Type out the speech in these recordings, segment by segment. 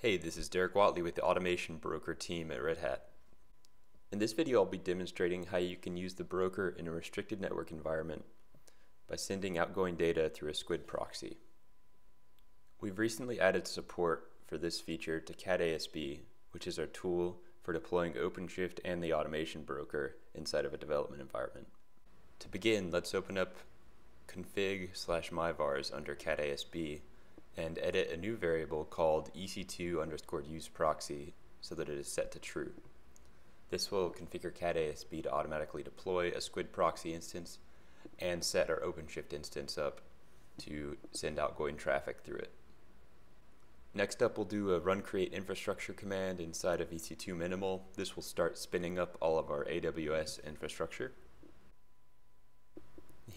Hey, this is Derek Whatley with the Automation Broker team at Red Hat. In this video, I'll be demonstrating how you can use the broker in a restricted network environment by sending outgoing data through a SQUID proxy. We've recently added support for this feature to CAT-ASB, which is our tool for deploying OpenShift and the automation broker inside of a development environment. To begin, let's open up config slash myvars under CAT-ASB and edit a new variable called ec2 underscore use proxy so that it is set to true. This will configure CAT-ASB to automatically deploy a SQUID proxy instance and set our OpenShift instance up to send outgoing traffic through it. Next up, we'll do a run create infrastructure command inside of EC2 minimal. This will start spinning up all of our AWS infrastructure.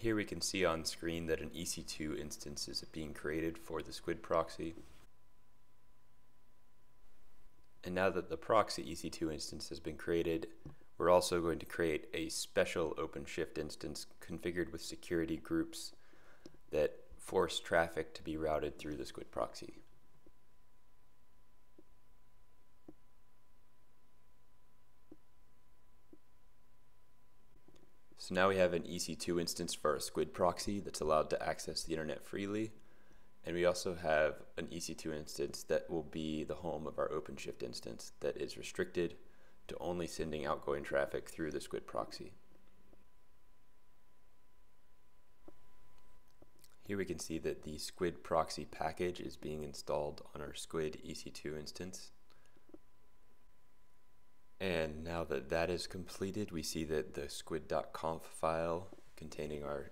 Here we can see on screen that an EC2 instance is being created for the SQUID proxy. And now that the proxy EC2 instance has been created, we're also going to create a special OpenShift instance configured with security groups that force traffic to be routed through the SQUID proxy. So now we have an EC2 instance for our SQUID proxy that's allowed to access the internet freely. And we also have an EC2 instance that will be the home of our OpenShift instance that is restricted to only sending outgoing traffic through the SQUID proxy. Here we can see that the SQUID proxy package is being installed on our SQUID EC2 instance. And now that that is completed, we see that the squid.conf file containing our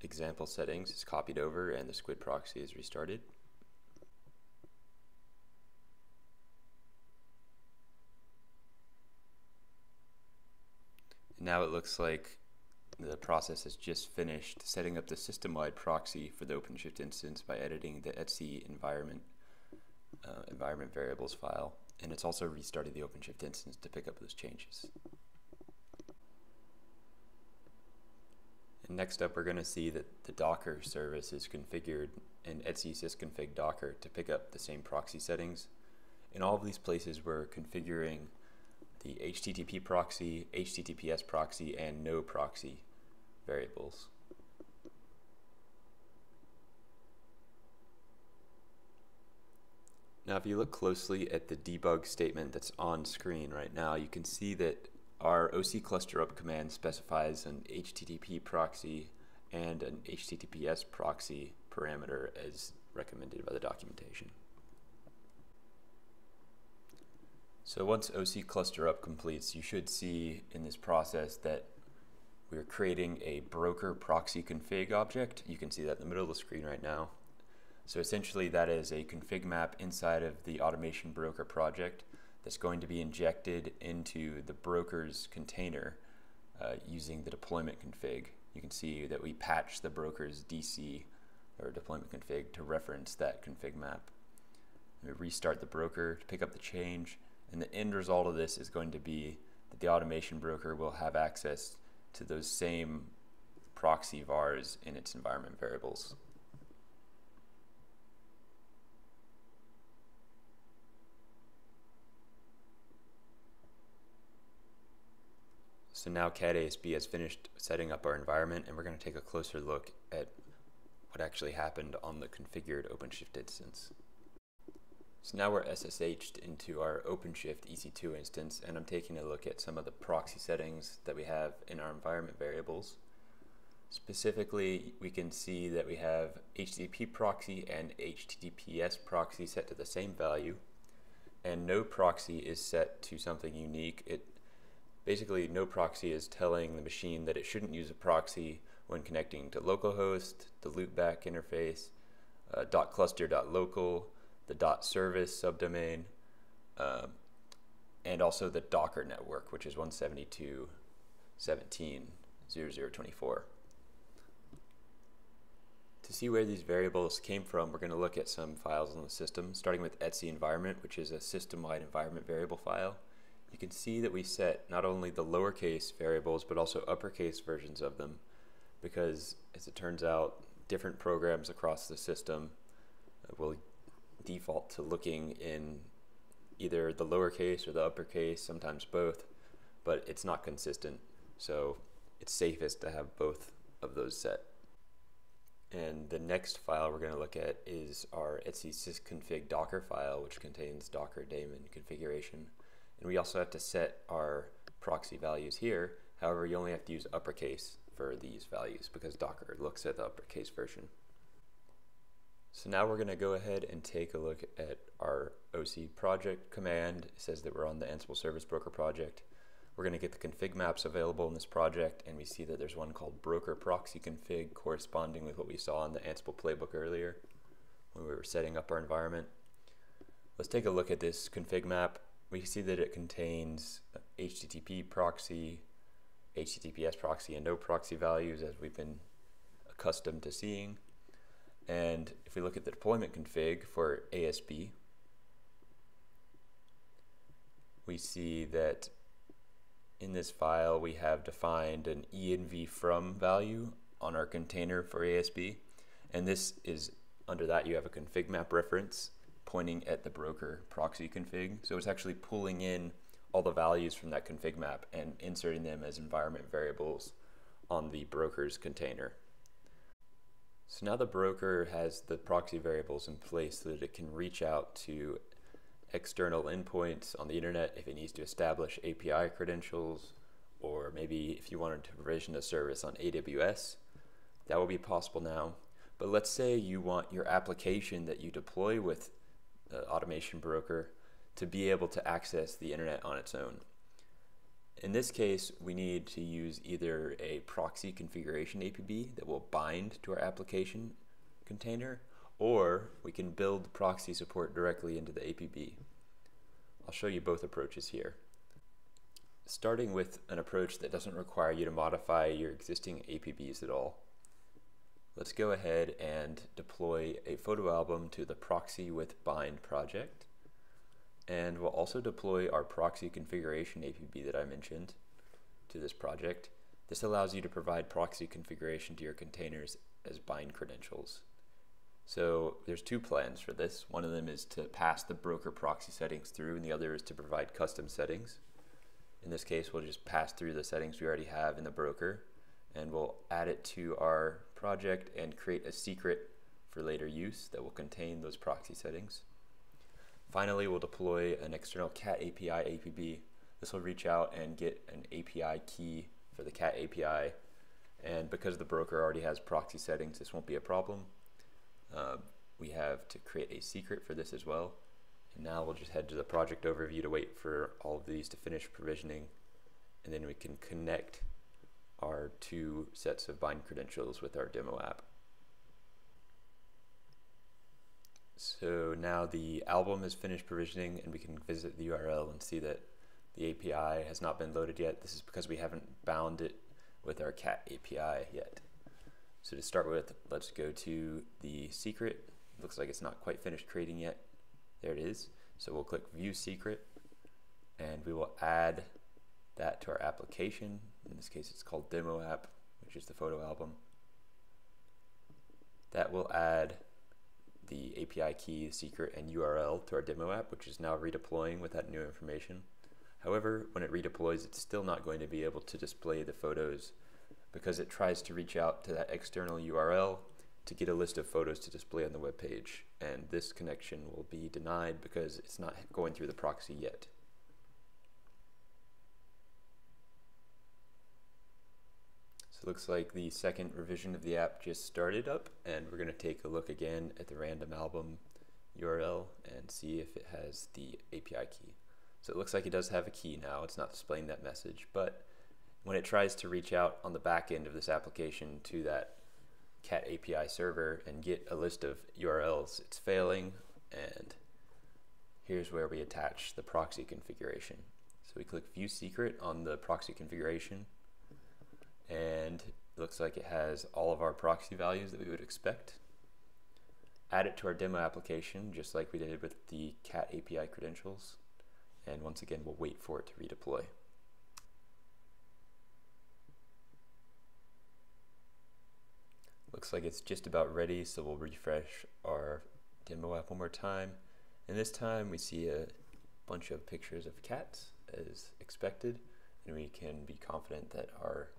example settings is copied over and the squid proxy is restarted. now it looks like the process has just finished setting up the system-wide proxy for the OpenShift instance by editing the etc environment uh, environment variables file and it's also restarted the OpenShift instance to pick up those changes. And next up, we're going to see that the Docker service is configured in etc sysconfig docker to pick up the same proxy settings. In all of these places, we're configuring the HTTP proxy, HTTPS proxy, and no proxy variables. Now if you look closely at the debug statement that's on screen right now, you can see that our OC cluster up command specifies an HTTP proxy and an HTTPS proxy parameter as recommended by the documentation. So once OC cluster up completes, you should see in this process that we're creating a broker proxy config object. You can see that in the middle of the screen right now. So essentially that is a config map inside of the automation broker project that's going to be injected into the broker's container uh, using the deployment config. You can see that we patch the broker's DC or deployment config to reference that config map. We restart the broker to pick up the change and the end result of this is going to be that the automation broker will have access to those same proxy vars in its environment variables. So now CAT-ASB has finished setting up our environment and we're going to take a closer look at what actually happened on the configured OpenShift instance. So now we're SSH'd into our OpenShift EC2 instance and I'm taking a look at some of the proxy settings that we have in our environment variables. Specifically, we can see that we have HTTP proxy and HTTPS proxy set to the same value and no proxy is set to something unique. It Basically, no proxy is telling the machine that it shouldn't use a proxy when connecting to localhost, the loopback interface, uh, .cluster.local, the .service subdomain, um, and also the Docker network, which is 172.17.0024. To see where these variables came from, we're going to look at some files on the system, starting with etc environment, which is a system-wide environment variable file you can see that we set not only the lowercase variables but also uppercase versions of them because as it turns out different programs across the system uh, will default to looking in either the lowercase or the uppercase, sometimes both, but it's not consistent. So it's safest to have both of those set. And the next file we're going to look at is our etc sysconfig docker file, which contains docker daemon configuration. And we also have to set our proxy values here. However, you only have to use uppercase for these values because Docker looks at the uppercase version. So now we're going to go ahead and take a look at our OC project command. It says that we're on the Ansible Service Broker project. We're going to get the config maps available in this project, and we see that there's one called broker proxy config corresponding with what we saw in the Ansible playbook earlier when we were setting up our environment. Let's take a look at this config map. We see that it contains HTTP proxy, HTTPS proxy, and no proxy values as we've been accustomed to seeing. And if we look at the deployment config for ASB, we see that in this file we have defined an env from value on our container for ASB. And this is under that you have a config map reference pointing at the broker proxy config. So it's actually pulling in all the values from that config map and inserting them as environment variables on the broker's container. So now the broker has the proxy variables in place so that it can reach out to external endpoints on the internet if it needs to establish API credentials, or maybe if you wanted to provision a service on AWS, that will be possible now. But let's say you want your application that you deploy with the automation broker to be able to access the internet on its own. In this case, we need to use either a proxy configuration APB that will bind to our application container, or we can build proxy support directly into the APB. I'll show you both approaches here. Starting with an approach that doesn't require you to modify your existing APBs at all. Let's go ahead and deploy a photo album to the proxy with bind project and we'll also deploy our proxy configuration APB that I mentioned to this project. This allows you to provide proxy configuration to your containers as bind credentials. So there's two plans for this. One of them is to pass the broker proxy settings through and the other is to provide custom settings. In this case, we'll just pass through the settings we already have in the broker and we'll add it to our project and create a secret for later use that will contain those proxy settings. Finally, we'll deploy an external cat API APB. This will reach out and get an API key for the cat API. And because the broker already has proxy settings, this won't be a problem. Uh, we have to create a secret for this as well. And now we'll just head to the project overview to wait for all of these to finish provisioning. And then we can connect our two sets of bind credentials with our demo app. So now the album is finished provisioning and we can visit the URL and see that the API has not been loaded yet. This is because we haven't bound it with our cat API yet. So to start with, let's go to the secret. Looks like it's not quite finished creating yet. There it is. So we'll click view secret and we will add that to our application. In this case, it's called demo app, which is the photo album. That will add the API key, secret, and URL to our demo app, which is now redeploying with that new information. However, when it redeploys, it's still not going to be able to display the photos because it tries to reach out to that external URL to get a list of photos to display on the web page. And this connection will be denied because it's not going through the proxy yet. So it looks like the second revision of the app just started up and we're going to take a look again at the random album URL and see if it has the API key. So it looks like it does have a key now, it's not displaying that message, but when it tries to reach out on the back end of this application to that cat API server and get a list of URLs, it's failing and here's where we attach the proxy configuration. So we click view secret on the proxy configuration and it looks like it has all of our proxy values that we would expect. Add it to our demo application, just like we did with the cat API credentials. And once again, we'll wait for it to redeploy. Looks like it's just about ready, so we'll refresh our demo app one more time. And this time we see a bunch of pictures of cats as expected, and we can be confident that our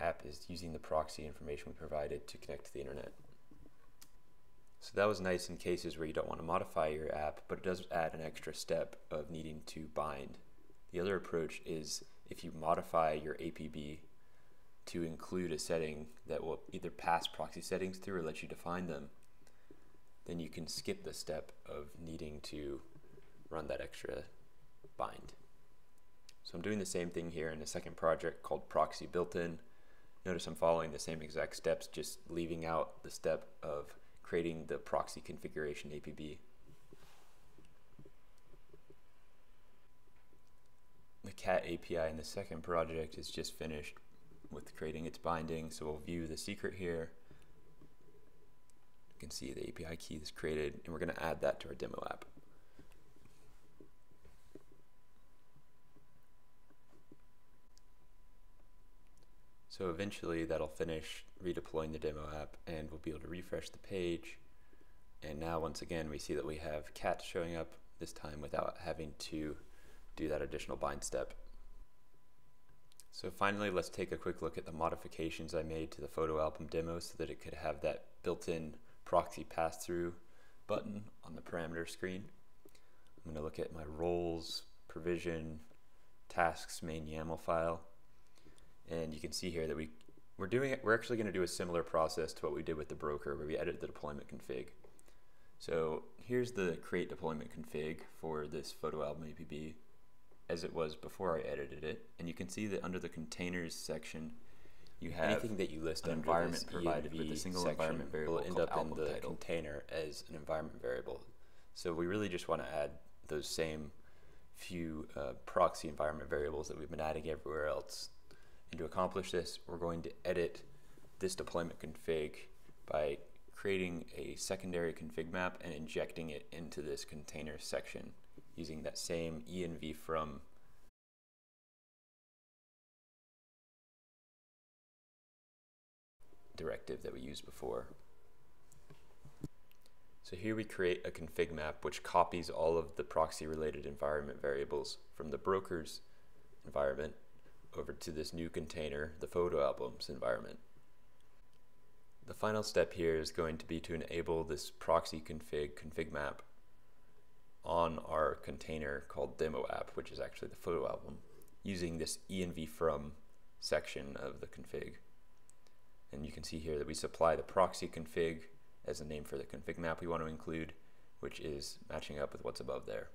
app is using the proxy information we provided to connect to the internet. So that was nice in cases where you don't want to modify your app, but it does add an extra step of needing to bind. The other approach is if you modify your APB to include a setting that will either pass proxy settings through or let you define them, then you can skip the step of needing to run that extra bind. So I'm doing the same thing here in a second project called proxy built-in. Notice I'm following the same exact steps, just leaving out the step of creating the proxy configuration APB. The cat API in the second project is just finished with creating its binding. So we'll view the secret here. You can see the API key is created and we're going to add that to our demo app. So eventually that'll finish redeploying the demo app and we'll be able to refresh the page. And now once again, we see that we have cats showing up this time without having to do that additional bind step. So finally, let's take a quick look at the modifications I made to the photo album demo so that it could have that built-in proxy pass-through button on the parameter screen. I'm going to look at my roles, provision, tasks main YAML file, and you can see here that we, we're doing it, we're actually going to do a similar process to what we did with the broker where we edit the deployment config. So here's the create deployment config for this photo album APB as it was before I edited it. And you can see that under the containers section, you have anything that you list an environment provided with a single environment variable will end up in the title. container as an environment variable. So we really just want to add those same few uh, proxy environment variables that we've been adding everywhere else and to accomplish this, we're going to edit this deployment config by creating a secondary config map and injecting it into this container section using that same env from directive that we used before. So here we create a config map which copies all of the proxy related environment variables from the broker's environment over to this new container, the photo albums environment. The final step here is going to be to enable this proxy config config map on our container called demo app, which is actually the photo album, using this env from section of the config. And you can see here that we supply the proxy config as a name for the config map we want to include, which is matching up with what's above there.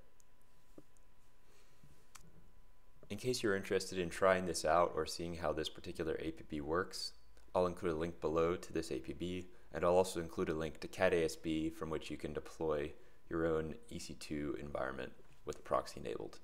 In case you're interested in trying this out or seeing how this particular APB works, I'll include a link below to this APB, and I'll also include a link to CatASB from which you can deploy your own EC2 environment with proxy enabled.